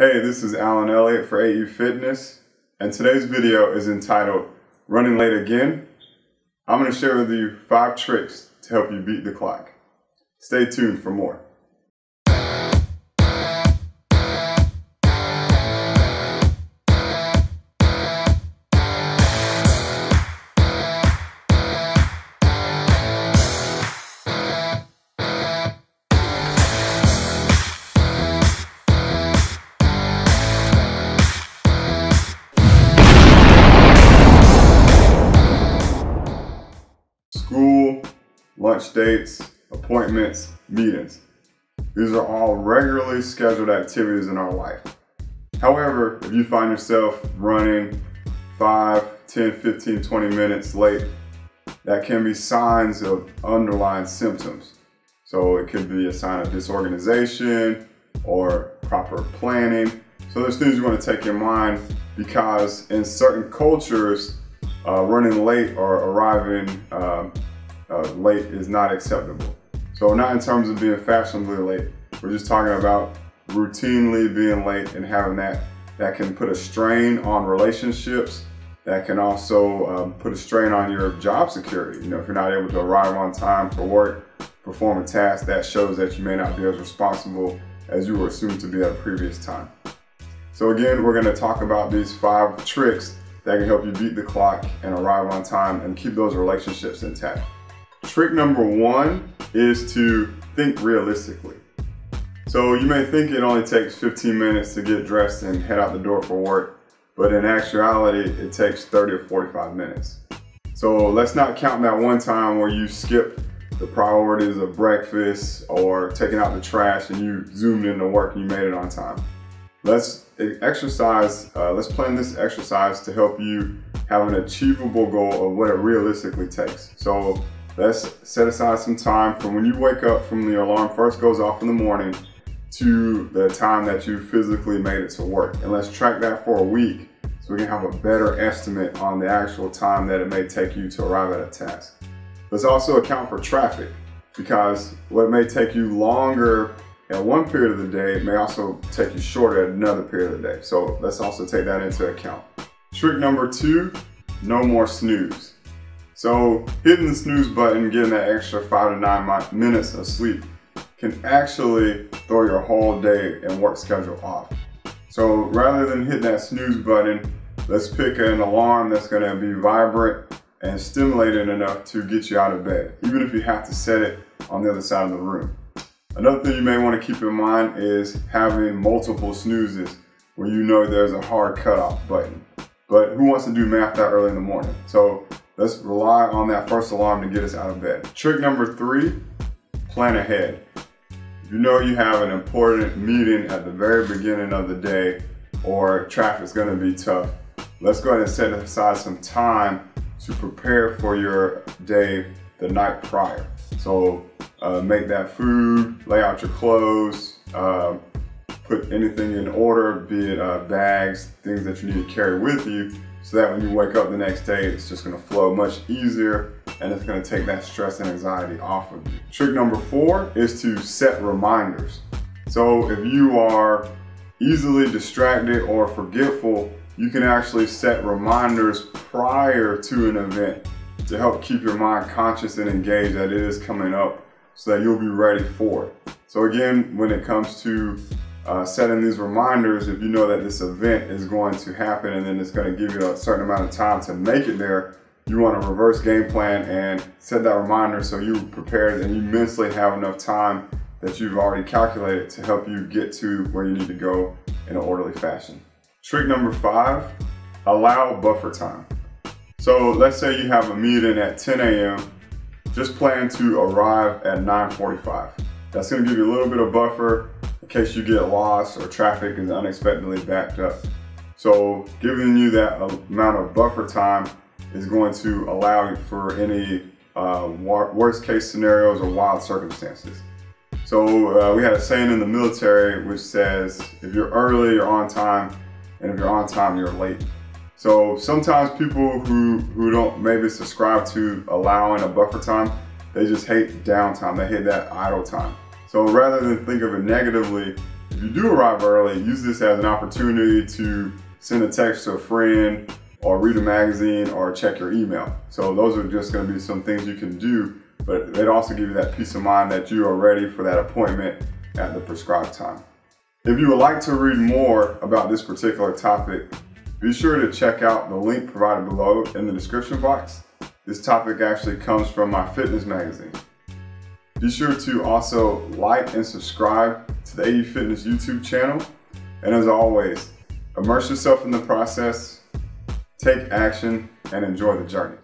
Hey, this is Allen Elliott for AE Fitness, and today's video is entitled Running Late Again. I'm going to share with you five tricks to help you beat the clock. Stay tuned for more. Lunch dates, appointments, meetings. These are all regularly scheduled activities in our life. However, if you find yourself running 5, 10, 15, 20 minutes late, that can be signs of underlying symptoms. So it could be a sign of disorganization or proper planning. So there's things you want to take in mind because in certain cultures, uh, running late or arriving um, uh, late is not acceptable. So not in terms of being fashionably late. We're just talking about routinely being late and having that that can put a strain on relationships. That can also um, put a strain on your job security. You know, if you're not able to arrive on time for work, perform a task, that shows that you may not be as responsible as you were assumed to be at a previous time. So again, we're gonna talk about these five tricks that can help you beat the clock and arrive on time and keep those relationships intact. Trick number one is to think realistically. So you may think it only takes 15 minutes to get dressed and head out the door for work, but in actuality, it takes 30 or 45 minutes. So let's not count that one time where you skipped the priorities of breakfast or taking out the trash and you zoomed into work and you made it on time. Let's exercise, uh, let's plan this exercise to help you have an achievable goal of what it realistically takes. So let's set aside some time from when you wake up from the alarm first goes off in the morning to the time that you physically made it to work. And let's track that for a week so we can have a better estimate on the actual time that it may take you to arrive at a task. Let's also account for traffic because what may take you longer at one period of the day may also take you shorter at another period of the day. So let's also take that into account. Trick number two, no more snooze. So hitting the snooze button, getting that extra five to nine minutes of sleep can actually throw your whole day and work schedule off. So rather than hitting that snooze button, let's pick an alarm that's gonna be vibrant and stimulating enough to get you out of bed, even if you have to set it on the other side of the room. Another thing you may want to keep in mind is having multiple snoozes where you know there's a hard cutoff button. But who wants to do math that early in the morning? So let's rely on that first alarm to get us out of bed. Trick number three, plan ahead. You know you have an important meeting at the very beginning of the day or traffic's gonna be tough, let's go ahead and set aside some time to prepare for your day the night prior. So uh, make that food, lay out your clothes, uh, put anything in order, be it uh, bags, things that you need to carry with you, so that when you wake up the next day, it's just gonna flow much easier and it's gonna take that stress and anxiety off of you. Trick number four is to set reminders. So if you are easily distracted or forgetful, you can actually set reminders prior to an event to help keep your mind conscious and engaged that it is coming up so that you'll be ready for it. So again, when it comes to uh, setting these reminders, if you know that this event is going to happen and then it's going to give you a certain amount of time to make it there, you want to reverse game plan and set that reminder so you're prepared and you mentally have enough time that you've already calculated to help you get to where you need to go in an orderly fashion. Trick number five, allow buffer time. So let's say you have a meeting at 10 a.m. Just plan to arrive at 9.45. That's gonna give you a little bit of buffer in case you get lost or traffic is unexpectedly backed up. So giving you that amount of buffer time is going to allow for any uh, worst case scenarios or wild circumstances. So uh, we had a saying in the military which says, if you're early, you're on time, and if you're on time, you're late. So sometimes people who, who don't maybe subscribe to allowing a buffer time, they just hate downtime. They hate that idle time. So rather than think of it negatively, if you do arrive early, use this as an opportunity to send a text to a friend or read a magazine or check your email. So those are just gonna be some things you can do, but it also give you that peace of mind that you are ready for that appointment at the prescribed time. If you would like to read more about this particular topic, be sure to check out the link provided below in the description box. This topic actually comes from my fitness magazine. Be sure to also like and subscribe to the AE Fitness YouTube channel. And as always, immerse yourself in the process, take action, and enjoy the journey.